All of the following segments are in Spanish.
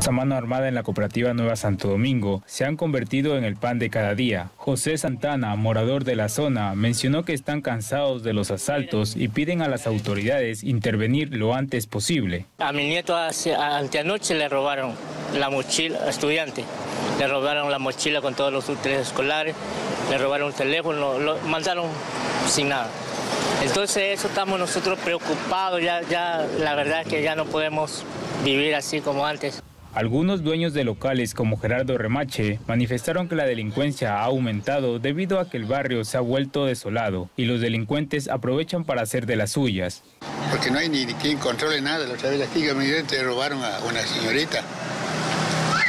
Esta mano armada en la cooperativa Nueva Santo Domingo se han convertido en el pan de cada día. José Santana, morador de la zona, mencionó que están cansados de los asaltos y piden a las autoridades intervenir lo antes posible. A mi nieto hace, anteanoche le robaron la mochila, estudiante, le robaron la mochila con todos los útiles escolares, le robaron el teléfono, lo mandaron sin nada. Entonces eso estamos nosotros preocupados, ya, ya la verdad que ya no podemos vivir así como antes. Algunos dueños de locales como Gerardo Remache manifestaron que la delincuencia ha aumentado debido a que el barrio se ha vuelto desolado y los delincuentes aprovechan para hacer de las suyas. Porque no hay ni quien controle nada. La otra vez aquí te robaron a una señorita.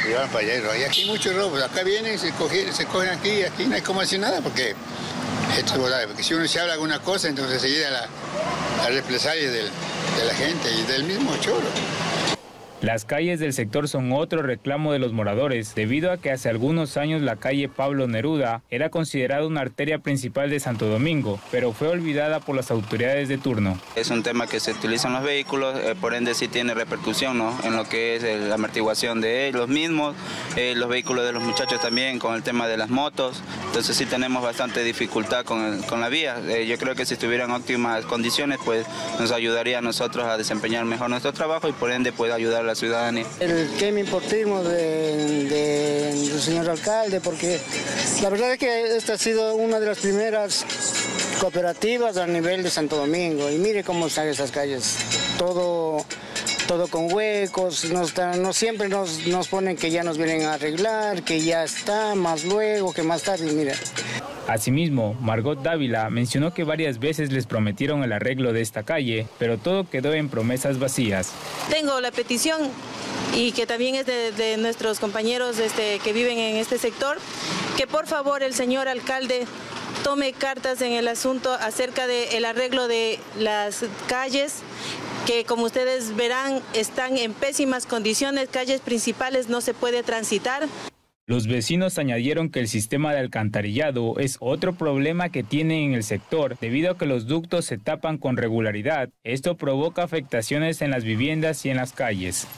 Llevaron para allá y aquí hay muchos robos. Acá vienen, se cogen, se cogen aquí y aquí no hay cómo hacer nada porque esto es Porque si uno se habla alguna cosa, entonces se llega la, la represalia de la gente y del mismo choro. Las calles del sector son otro reclamo de los moradores, debido a que hace algunos años la calle Pablo Neruda era considerada una arteria principal de Santo Domingo, pero fue olvidada por las autoridades de turno. Es un tema que se utiliza en los vehículos, eh, por ende sí tiene repercusión ¿no? en lo que es la amortiguación de los mismos, eh, los vehículos de los muchachos también con el tema de las motos, entonces sí tenemos bastante dificultad con, con la vía. Eh, yo creo que si estuvieran óptimas condiciones, pues nos ayudaría a nosotros a desempeñar mejor nuestro trabajo y por ende puede ayudar a la ciudadanía. El que me importismo del de, señor alcalde, porque la verdad es que esta ha sido una de las primeras cooperativas a nivel de Santo Domingo. Y mire cómo están esas calles. Todo todo con huecos, no, siempre nos, nos, ponen que ya nos vienen a arreglar, que ya está, más luego, que más tarde, mira. Asimismo, Margot Dávila mencionó que varias veces les prometieron el arreglo de esta calle, pero todo quedó en promesas vacías. Tengo la petición y que también es de, nuestros compañeros este, que viven en este sector, que por favor el señor alcalde tome cartas en el asunto acerca del arreglo de las calles que como ustedes verán están en pésimas condiciones, calles principales no se puede transitar. Los vecinos añadieron que el sistema de alcantarillado es otro problema que tienen en el sector debido a que los ductos se tapan con regularidad. Esto provoca afectaciones en las viviendas y en las calles.